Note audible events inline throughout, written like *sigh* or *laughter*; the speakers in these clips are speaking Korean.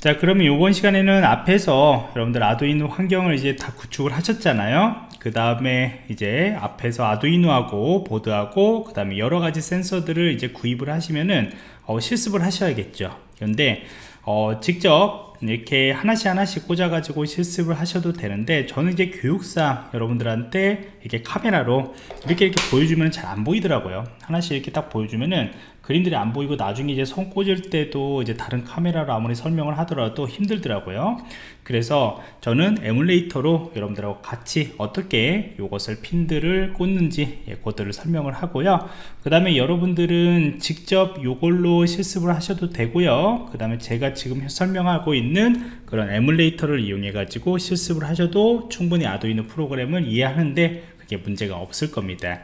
자 그러면 이번 시간에는 앞에서 여러분들 아두이노 환경을 이제 다 구축을 하셨잖아요. 그 다음에 이제 앞에서 아두이노하고 보드하고 그 다음에 여러가지 센서들을 이제 구입을 하시면은 어, 실습을 하셔야겠죠. 그런데 어, 직접 이렇게 하나씩 하나씩 꽂아 가지고 실습을 하셔도 되는데 저는 이제 교육상 여러분들한테 이렇게 카메라로 이렇게 이렇게 보여주면 잘 안 보이더라고요. 하나씩 이렇게 딱 보여주면은 그림들이 안 보이고 나중에 이제 손 꽂을 때도 이제 다른 카메라로 아무리 설명을 하더라도 힘들더라고요. 그래서 저는 에뮬레이터로 여러분들하고 같이 어떻게 이것을 핀들을 꽂는지 예, 그것들을 설명을 하고요. 그 다음에 여러분들은 직접 이걸로 실습을 하셔도 되고요. 그 다음에 제가 지금 설명하고 있는 그런 에뮬레이터를 이용해 가지고 실습을 하셔도 충분히 아두이노 프로그램을 이해하는데 그게 문제가 없을 겁니다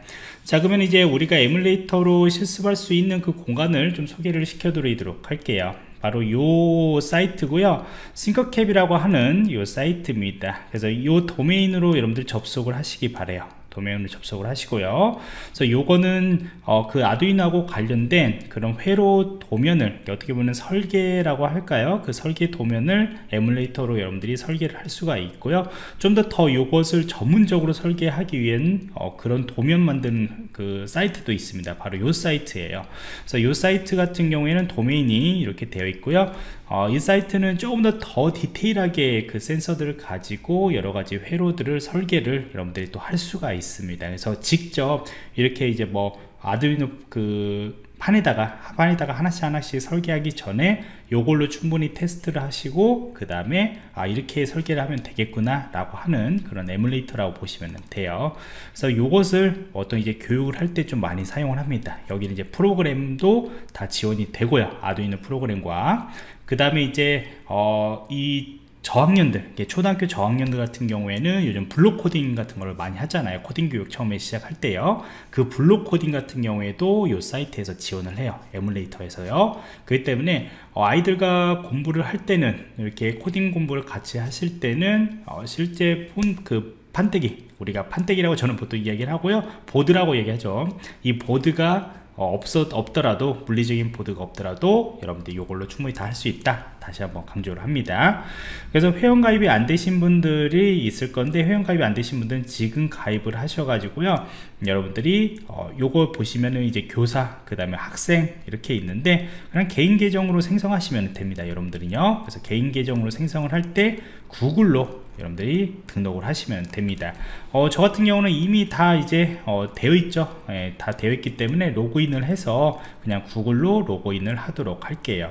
자 그러면 이제 우리가 에뮬레이터로 실습할 수 있는 그 공간을 좀 소개를 시켜 드리도록 할게요. 바로 요 사이트고요. 싱커캡이라고 하는 요 사이트입니다. 그래서 요 도메인으로 여러분들 접속을 하시기 바래요 도메인으로 접속을 하시고요. 그래서 요거는 어, 그 아두이노하고 관련된 그런 회로 도면을 어떻게 보면 설계라고 할까요? 그 설계 도면을 에뮬레이터로 여러분들이 설계를 할 수가 있고요. 좀더더 요것을 전문적으로 설계하기 위한 어, 그런 도면 만드는 그 사이트도 있습니다. 바로 요 사이트예요. 그래서 요 사이트 같은 경우에는 도메인이 이렇게 되어 있고요. 어, 이 사이트는 조금 더 더 디테일하게 그 센서들을 가지고 여러 가지 회로들을 설계를 여러분들이 또 할 수가 있습니다 그래서 직접 이렇게 이제 뭐 아두이노 그 판에다가 판에다가 하나씩 하나씩 설계하기 전에 요걸로 충분히 테스트를 하시고 그 다음에 아 이렇게 설계를 하면 되겠구나 라고 하는 그런 에뮬레이터라고 보시면 돼요. 그래서 요것을 어떤 이제 교육을 할 때 좀 많이 사용을 합니다. 여기는 이제 프로그램도 다 지원이 되고요. 아두이노 프로그램과 그 다음에 이제 어, 이 저학년들 초등학교 저학년들 같은 경우에는 요즘 블록 코딩 같은 걸 많이 하잖아요. 코딩 교육 처음에 시작할 때요. 그 블록 코딩 같은 경우에도 이 사이트에서 지원을 해요. 에뮬레이터에서요. 그렇기 때문에 어, 아이들과 공부를 할 때는 이렇게 코딩 공부를 같이 하실 때는 어, 실제 폰 그 판때기 우리가 판때기라고 저는 보통 이야기를 하고요. 보드라고 얘기하죠. 이 보드가 어, 없어, 없더라도 물리적인 보드가 없더라도 여러분들 이걸로 충분히 다 할 수 있다. 다시 한번 강조를 합니다. 그래서 회원가입이 안 되신 분들이 있을 건데 회원가입이 안 되신 분들은 지금 가입을 하셔 가지고요. 여러분들이 어, 요거 보시면은 이제 교사 그 다음에 학생 이렇게 있는데 그냥 개인 계정으로 생성하시면 됩니다 여러분들은요. 그래서 개인 계정으로 생성을 할 때 구글로 여러분들이 등록을 하시면 됩니다. 어, 저 같은 경우는 이미 다 이제 어, 되어 있죠. 예, 다 되어 있기 때문에 로그인을 해서 그냥 구글로 로그인을 하도록 할게요.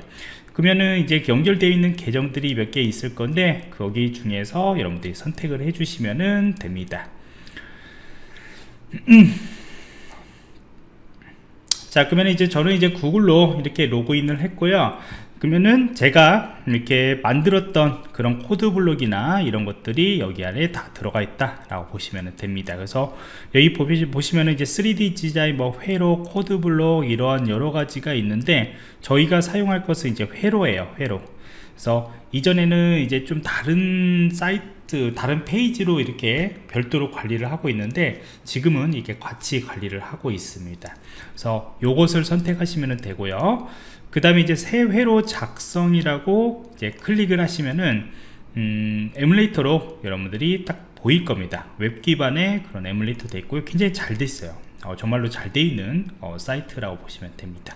그러면은 이제 연결되어 있는 계정들이 몇 개 있을 건데 거기 중에서 여러분들이 선택을 해 주시면 됩니다. 자 그러면 이제 저는 이제 구글로 이렇게 로그인을 했고요 그러면은 제가 이렇게 만들었던 그런 코드 블록이나 이런 것들이 여기 안에 다 들어가 있다 라고 보시면 됩니다. 그래서 여기 보시면 이제 3D 디자인 뭐 회로 코드 블록 이러한 여러 가지가 있는데 저희가 사용할 것은 이제 회로예요 회로. 그래서 이전에는 이제 좀 다른 사이트 다른 페이지로 이렇게 별도로 관리를 하고 있는데 지금은 이렇게 같이 관리를 하고 있습니다. 그래서 요것을 선택하시면 되고요 그 다음에 이제 새 회로 작성이라고 이제 클릭을 하시면은 음, 에뮬레이터로 여러분들이 딱 보일 겁니다. 웹 기반의 그런 에뮬레이터 되어 있고요. 굉장히 잘 됐어요. 어, 정말로 잘 되어 있는 어, 사이트라고 보시면 됩니다.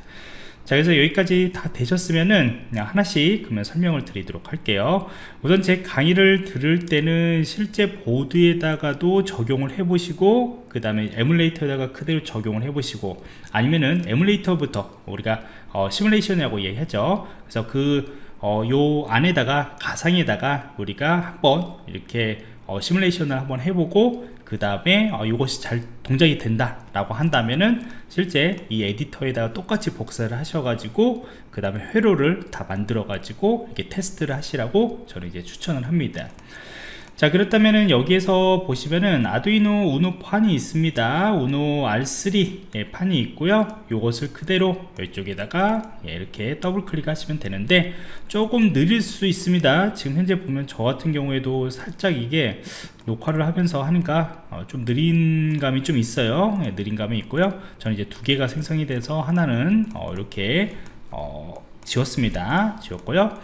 자 그래서 여기까지 다 되셨으면은 그냥 하나씩 그러면 설명을 드리도록 할게요. 우선 제 강의를 들을 때는 실제 보드에다가도 적용을 해 보시고 그 다음에 에뮬레이터에다가 그대로 적용을 해 보시고 아니면은 에뮬레이터부터 우리가 어, 시뮬레이션이라고 얘기하죠. 그래서 그 어, 요 안에다가 가상에다가 우리가 한번 이렇게 어, 시뮬레이션을 한번 해보고 그 다음에 어, 이것이 잘 동작이 된다 라고 한다면은 실제 이 에디터에다가 똑같이 복사를 하셔가지고 그 다음에 회로를 다 만들어 가지고 이렇게 테스트를 하시라고 저는 이제 추천을 합니다 자 그렇다면은 여기에서 보시면은 아두이노 우노 판이 있습니다. 우노 R3 예, 판이 있고요. 요것을 그대로 이쪽에다가 예, 이렇게 더블 클릭하시면 되는데 조금 느릴 수 있습니다. 지금 현재 보면 저 같은 경우에도 살짝 이게 녹화를 하면서 하니까 어, 좀 느린 감이 좀 있어요. 예, 느린 감이 있고요. 저는 이제 두 개가 생성이 돼서 하나는 어, 이렇게 어, 지웠습니다. 지웠고요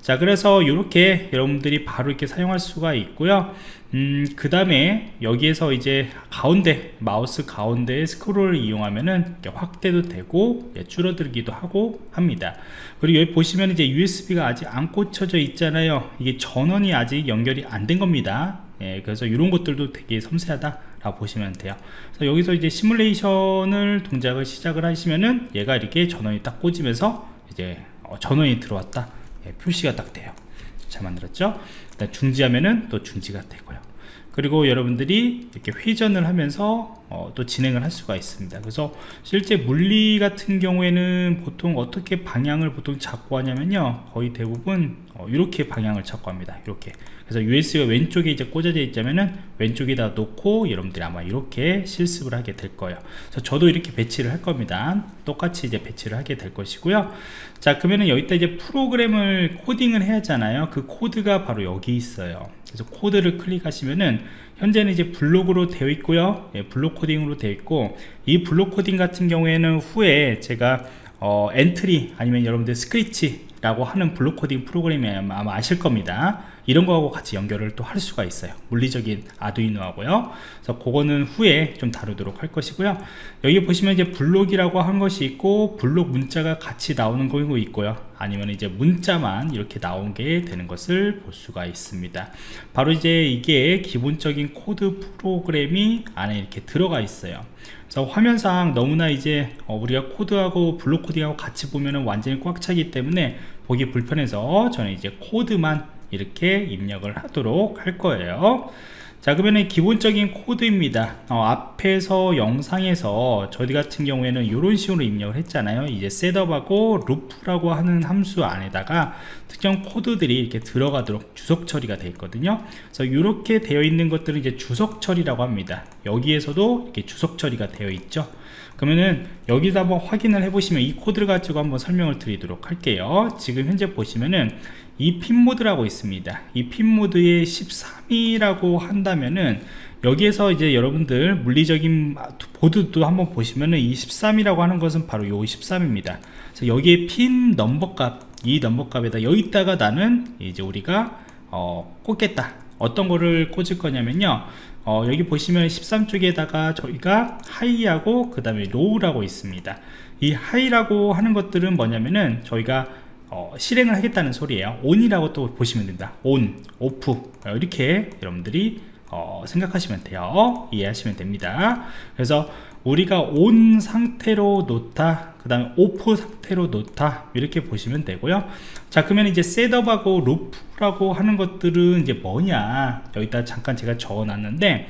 자 그래서 이렇게 여러분들이 바로 이렇게 사용할 수가 있고요. 음, 그 다음에 여기에서 이제 가운데 마우스 가운데 스크롤을 이용하면은 확대도 되고 예, 줄어들기도 하고 합니다. 그리고 여기 보시면 이제 USB가 아직 안 꽂혀져 있잖아요. 이게 전원이 아직 연결이 안 된 겁니다. 예, 그래서 이런 것들도 되게 섬세하다 라고 보시면 돼요. 그래서 여기서 이제 시뮬레이션을 동작을 시작을 하시면은 얘가 이렇게 전원이 딱 꽂으면서 이제 어, 전원이 들어왔다 예, 표시가 딱 돼요. 잘 만들었죠? 일단 중지하면은 또 중지가 되고요 그리고 여러분들이 이렇게 회전을 하면서 어, 또 진행을 할 수가 있습니다. 그래서 실제 물리 같은 경우에는 보통 어떻게 방향을 보통 잡고 하냐면요. 거의 대부분 어, 이렇게 방향을 잡고 합니다. 이렇게. 그래서 USB가 왼쪽에 이제 꽂아져 있자면은 왼쪽에다 놓고 여러분들이 아마 이렇게 실습을 하게 될 거예요. 그래서 저도 이렇게 배치를 할 겁니다. 똑같이 이제 배치를 하게 될 것이고요. 자 그러면은 여기다 이제 프로그램을 코딩을 해야 하잖아요. 그 코드가 바로 여기 있어요 그래서 코드를 클릭하시면은 현재는 이제 블록으로 되어 있고요. 예, 블록 코딩으로 되어 있고 이 블록 코딩 같은 경우에는 후에 제가 어, 엔트리 아니면 여러분들 스크리치 라고 하는 블록 코딩 프로그램이 아마 아실 겁니다 이런 거하고 같이 연결을 또 할 수가 있어요. 물리적인 아두이노 하고요. 그래서 그거는 후에 좀 다루도록 할 것이고요. 여기 보시면 이제 블록이라고 한 것이 있고 블록 문자가 같이 나오는 거고 있고요. 아니면 이제 문자만 이렇게 나온 게 되는 것을 볼 수가 있습니다. 바로 이제 이게 기본적인 코드 프로그램이 안에 이렇게 들어가 있어요. 그래서 화면상 너무나 이제 어, 우리가 코드하고 블록 코딩하고 같이 보면은 완전히 꽉 차기 때문에 보기 불편해서 저는 이제 코드만 이렇게 입력을 하도록 할 거예요. 자 그러면 기본적인 코드입니다. 어, 앞에서 영상에서 저희 같은 경우에는 이런 식으로 입력을 했잖아요. 이제 setup하고 루프라고 하는 함수 안에다가 특정 코드들이 이렇게 들어가도록 주석 처리가 되어 있거든요. 그래서 이렇게 되어 있는 것들은 이제 주석 처리라고 합니다. 여기에서도 이렇게 주석 처리가 되어 있죠. 그러면은 여기서 한번 확인을 해 보시면 이 코드를 가지고 한번 설명을 드리도록 할게요. 지금 현재 보시면은 이 핀 모드라고 있습니다. 이 핀 모드의 13이라고 한다면은 여기에서 이제 여러분들 물리적인 보드도 한번 보시면은 이 13이라고 하는 것은 바로 요 13입니다. 그래서 여기에 핀 넘버 값이 넘버 값에다 여기다가 나는 이제 우리가 어, 꽂겠다. 어떤 거를 꽂을 거냐면요. 어, 여기 보시면 13쪽에다가 저희가 high하고 그 다음에 low라고 있습니다. 이 high라고 하는 것들은 뭐냐면은 저희가 어, 실행을 하겠다는 소리예요. on이라고 또 보시면 됩니다. on, off 어, 이렇게 여러분들이 어, 생각하시면 돼요. 이해하시면 됩니다. 그래서 우리가 on 상태로 놓다 그 다음에 off 상태로 놓다 이렇게 보시면 되고요. 자 그러면 이제 setup하고 루프라고 하는 것들은 이제 뭐냐? 여기다 잠깐 제가 적어 놨는데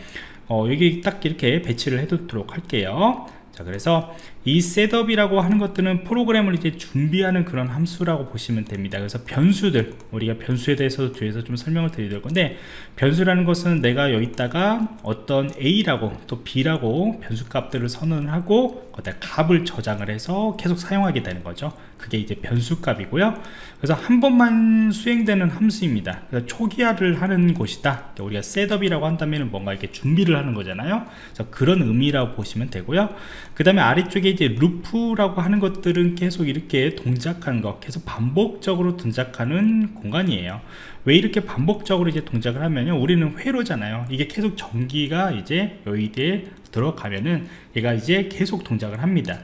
어, 여기 딱 이렇게 배치를 해 두도록 할게요. 자 그래서 이 setup이라고 하는 것들은 프로그램을 이제 준비하는 그런 함수라고 보시면 됩니다. 그래서 변수들 우리가 변수에 대해서 뒤에서 좀 설명을 드릴 건데 변수라는 것은 내가 여기다가 어떤 A라고 또 B라고 변수 값들을 선언을 하고 거기다 값을 저장을 해서 계속 사용하게 되는 거죠. 그게 이제 변수 값이고요. 그래서 한 번만 수행되는 함수입니다. 그래서 초기화를 하는 곳이다. 우리가 setup이라고 한다면 뭔가 이렇게 준비를 하는 거잖아요. 그래서 그런 의미라고 보시면 되고요. 그 다음에 아래쪽에 이제 루프라고 하는 것들은 계속 이렇게 동작하는 것 계속 반복적으로 동작하는 공간이에요. 왜 이렇게 반복적으로 이제 동작을 하면요? 우리는 회로잖아요. 이게 계속 전기가 이제 여기에 들어가면은 얘가 이제 계속 동작을 합니다.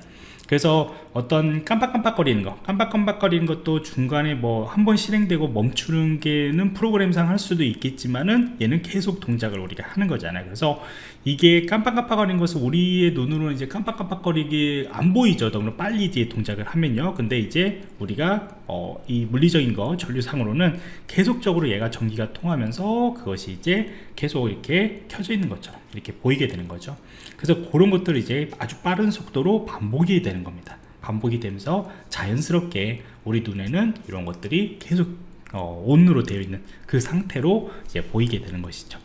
그래서 어떤 깜빡깜빡거리는 거. 깜빡깜빡거리는 것도 중간에 뭐 한 번 실행되고 멈추는 게는 프로그램상 할 수도 있겠지만은 얘는 계속 동작을 우리가 하는 거잖아요. 그래서 이게 깜빡깜빡거리는 것은 우리의 눈으로는 이제 깜빡깜빡거리게 안 보이죠. 너무 빨리 이제 동작을 하면요. 근데 이제 우리가 어, 이 물리적인 거 전류상으로는 계속적으로 얘가 전기가 통하면서 그것이 이제 계속 이렇게 켜져 있는 것처럼 이렇게 보이게 되는 거죠. 그래서 그런 것들을 이제 아주 빠른 속도로 반복이 되는 겁니다 반복이 되면서 자연스럽게 우리 눈에는 이런 것들이 계속 어, 온으로 되어 있는 그 상태로 이제 보이게 되는 것이죠.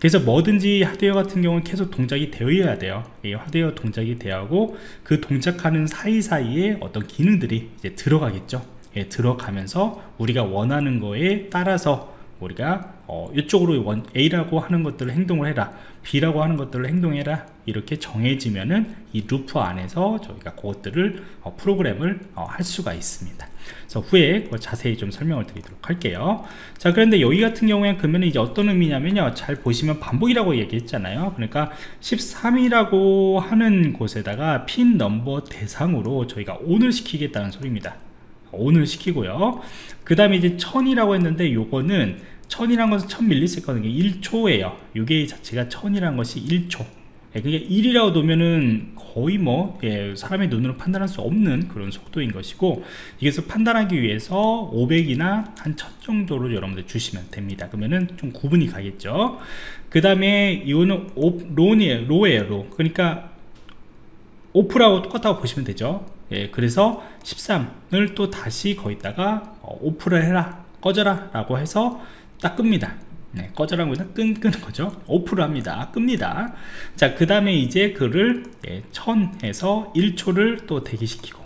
그래서 뭐든지 하드웨어 같은 경우는 계속 동작이 되어야 돼요. 이 하드웨어 동작이 되어 하고 그 동작하는 사이사이에 어떤 기능들이 이제 들어가겠죠. 예, 들어가면서 우리가 원하는 거에 따라서 우리가 어, 이쪽으로 원, A라고 하는 것들을 행동을 해라 B라고 하는 것들을 행동해라 이렇게 정해지면은 이 루프 안에서 저희가 그것들을 어, 프로그램을 어, 할 수가 있습니다. 그래서 후에 자세히 좀 설명을 드리도록 할게요. 자 그런데 여기 같은 경우에 그러면 이제 어떤 의미냐면요. 잘 보시면 반복이라고 얘기했잖아요. 그러니까 13이라고 하는 곳에다가 핀 넘버 대상으로 저희가 on을 시키겠다는 소리입니다. 온을 시키고요. 그 다음에 이제 1000이라고 했는데 요거는 1000이란 것은 1000ms거든요 1초예요. 요게 자체가 1000이란 것이 1초. 예, 그게 1이라고 놓으면은 거의 뭐 예, 사람의 눈으로 판단할 수 없는 그런 속도인 것이고 이것을 판단하기 위해서 500이나 한 1000 정도로 여러분들 주시면 됩니다. 그러면은 좀 구분이 가겠죠? 그 다음에 이거는 오, 론이에요. 로예요 로. 그러니까 오프라고 똑같다고 보시면 되죠? 예, 그래서 13을 또 다시 거기다가 어, 오프를 해라 꺼져라 라고 해서 딱 끕니다. 네, 꺼져라고 해서 끈, 끄는 거죠. 오프를 합니다. 끕니다. 자그 다음에 이제 그를 예, 1000에서 1초를 또 대기시키고.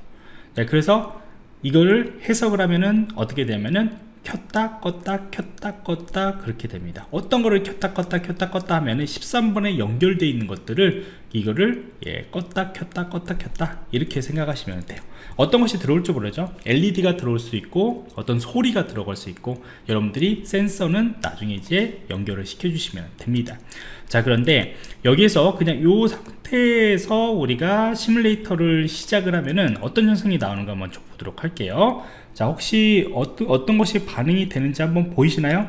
네, 그래서 이거를 해석을 하면은 어떻게 되면은 켰다 껐다 켰다 껐다 그렇게 됩니다. 어떤 거를 켰다 껐다 켰다 껐다 하면은 13번에 연결되어 있는 것들을 이거를 예, 껐다 켰다 껐다 켰다 이렇게 생각하시면 돼요. 어떤 것이 들어올 줄 모르죠? LED가 들어올 수 있고 어떤 소리가 들어갈 수 있고 여러분들이 센서는 나중에 이제 연결을 시켜 주시면 됩니다. 자 그런데 여기에서 그냥 요 상태에서 우리가 시뮬레이터를 시작을 하면은 어떤 현상이 나오는가 좀 보도록 할게요. 자 혹시 어떤, 어떤 것이 반응이 되는지 한번 보이시나요?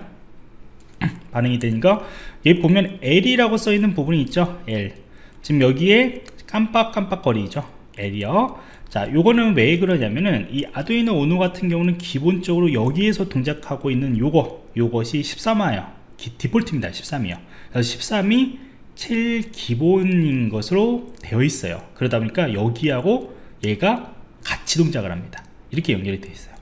*clears throat* 반응이 되는 거? 여기 보면 L이라고 써 있는 부분이 있죠? L 지금 여기에 깜빡깜빡거리죠? L이요 자 요거는 왜 그러냐면은 이 아두이노 오노 같은 경우는 기본적으로 여기에서 동작하고 있는 요거 요것이 13화요. 디폴트입니다 13이요. 그래서 13이 제일 기본인 것으로 되어 있어요. 그러다 보니까 여기하고 얘가 같이 동작을 합니다. 이렇게 연결이 되어 있어요.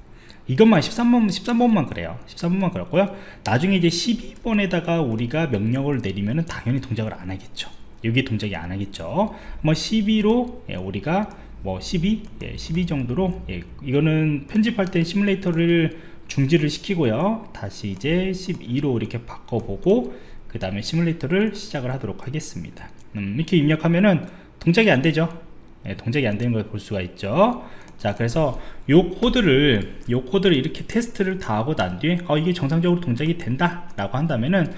이것만 13번, 13번만 그래요. 13번만 그렇고요. 나중에 이제 12번에다가 우리가 명령을 내리면 당연히 동작을 안 하겠죠 여기 동작이 안 하겠죠. 뭐 12로 예, 우리가 뭐 12, 예, 12 정도로 예, 이거는 편집할 때 시뮬레이터를 중지를 시키고요. 다시 이제 12로 이렇게 바꿔보고 그 다음에 시뮬레이터를 시작을 하도록 하겠습니다. 음, 이렇게 입력하면은 동작이 안 되죠. 예, 동작이 안 되는 걸 볼 수가 있죠. 자 그래서 요 코드를 요 코드를 이렇게 테스트를 다 하고 난 뒤에 어, 이게 정상적으로 동작이 된다 라고 한다면은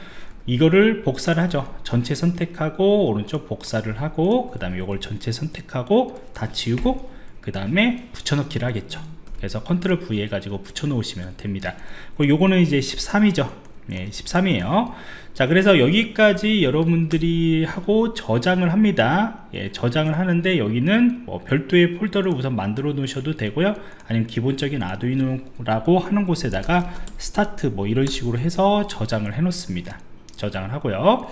이거를 복사를 하죠. 전체 선택하고 오른쪽 복사를 하고 그 다음에 이걸 전체 선택하고 다 지우고 그 다음에 붙여넣기를 하겠죠. 그래서 컨트롤 V 해가지고 붙여 놓으시면 됩니다. 요거는 이제 13이죠. 네, 13이에요. 자 그래서 여기까지 여러분들이 하고 저장을 합니다. 예, 저장을 하는데 여기는 뭐 별도의 폴더를 우선 만들어 놓으셔도 되고요. 아니면 기본적인 아두이노라고 하는 곳에다가 스타트 뭐 이런 식으로 해서 저장을 해 놓습니다 저장을 하고요.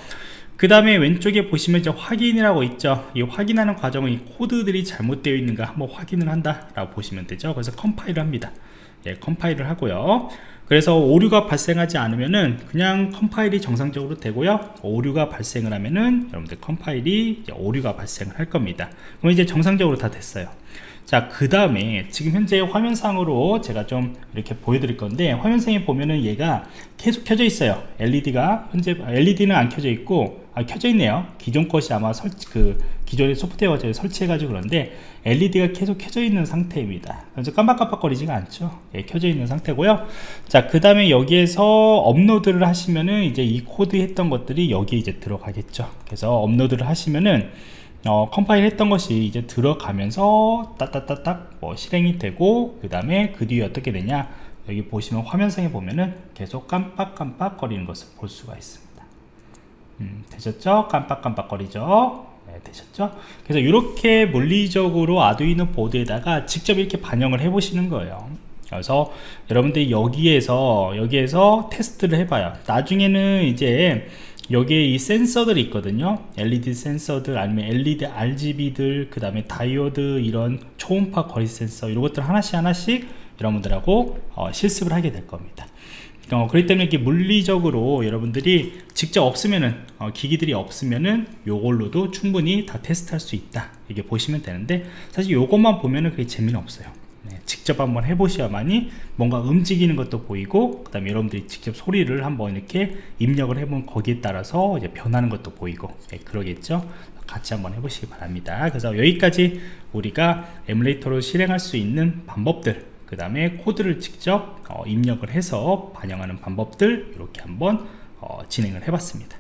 그 다음에 왼쪽에 보시면 이제 확인이라고 있죠. 이 확인하는 과정은 이 코드들이 잘못되어 있는가 한번 확인을 한다 라고 보시면 되죠. 그래서 컴파일을 합니다. 예, 컴파일을 하고요. 그래서 오류가 발생하지 않으면은 그냥 컴파일이 정상적으로 되고요. 오류가 발생을 하면은 여러분들 컴파일이 오류가 발생을 할 겁니다. 그럼 이제 정상적으로 다 됐어요 자 그 다음에 지금 현재 화면상으로 제가 좀 이렇게 보여드릴 건데 화면상에 보면은 얘가 계속 켜져 있어요. LED가 현재 LED는 안 켜져 있고 아, 켜져 있네요. 기존 것이 아마 설치 그 기존의 소프트웨어 제 설치해 가지고 그런데 LED가 계속 켜져 있는 상태입니다. 그래서 깜빡깜빡거리지가 않죠. 예, 켜져 있는 상태고요. 자 그 다음에 여기에서 업로드를 하시면은 이제 이 코드 했던 것들이 여기에 이제 들어가겠죠. 그래서 업로드를 하시면은 어, 컴파일 했던 것이 이제 들어가면서 따따따딱 뭐 실행이 되고 그 다음에 그 뒤에 어떻게 되냐 여기 보시면 화면상에 보면은 계속 깜빡깜빡 거리는 것을 볼 수가 있습니다 음, 되셨죠? 깜빡깜빡 거리죠? 네, 되셨죠? 그래서 이렇게 물리적으로 아두이노 보드에다가 직접 이렇게 반영을 해 보시는 거예요 그래서 여러분들이 여기에서 여기에서 테스트를 해봐요 나중에는 이제 여기에 이 센서들이 있거든요. LED 센서들 아니면 LED RGB들 그 다음에 다이오드 이런 초음파 거리 센서 이런 것들 하나씩 하나씩 여러분들하고 어, 실습을 하게 될 겁니다. 어, 그렇기 때문에 이렇게 물리적으로 여러분들이 직접 없으면은 어, 기기들이 없으면은 요걸로도 충분히 다 테스트할 수 있다. 이게 보시면 되는데 사실 요것만 보면은 그게 재미는 없어요 네, 직접 한번 해보셔야만이 뭔가 움직이는 것도 보이고 그 다음에 여러분들이 직접 소리를 한번 이렇게 입력을 해보면 거기에 따라서 이제 변하는 것도 보이고 네, 그러겠죠? 같이 한번 해보시기 바랍니다. 그래서 여기까지 우리가 에뮬레이터로 실행할 수 있는 방법들 그 다음에 코드를 직접 어, 입력을 해서 반영하는 방법들 이렇게 한번 어, 진행을 해봤습니다